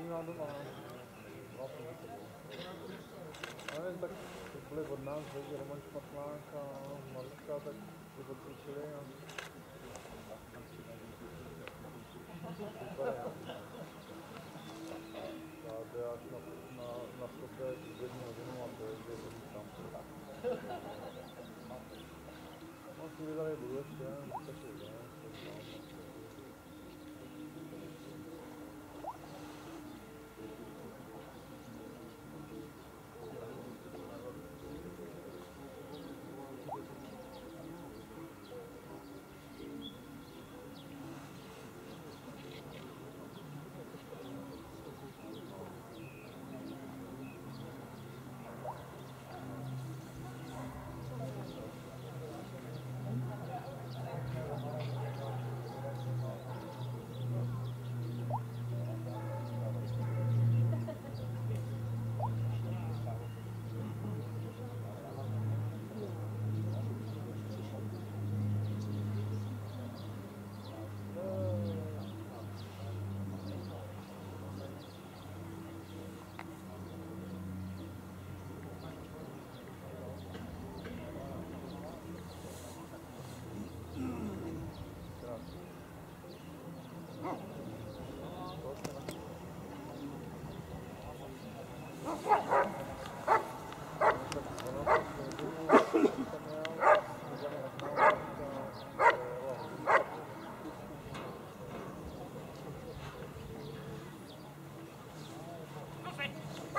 Leningradu má Ale tak byli od nás, že Roman Špatlák a Marka, tak si odcvičili a super. Dáte až na, na, na sopě jednu hodinu a to je, že je tam. No, si vydali budu ještě, taky, ne?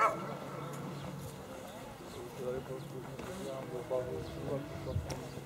Thank you.